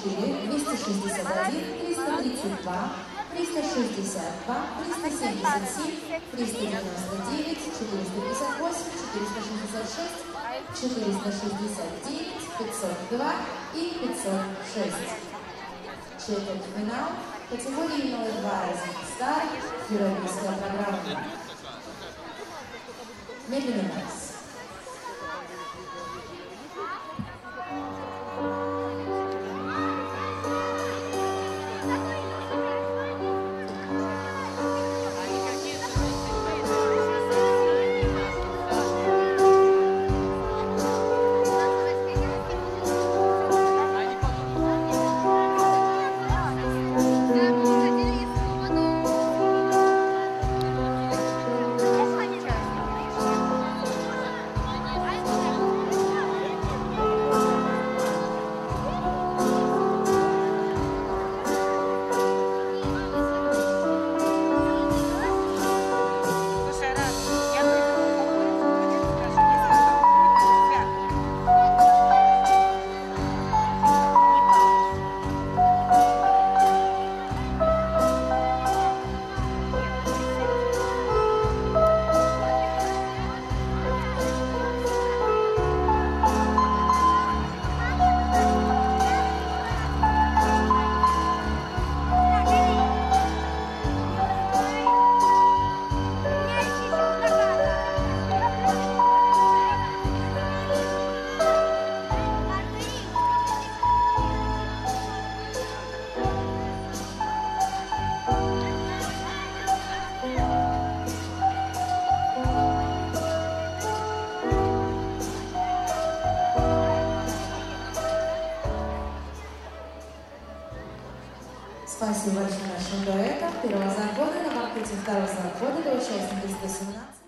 264, 261, 332, 362, 377, 399, 458, 466, 469, 502 и 506. Четвертьфинал категории 02 Rising Star Европейская программа. Медленно нас. Спасибо большое нашим дуэтам. Первого захода на банкете второго захода для участников 117.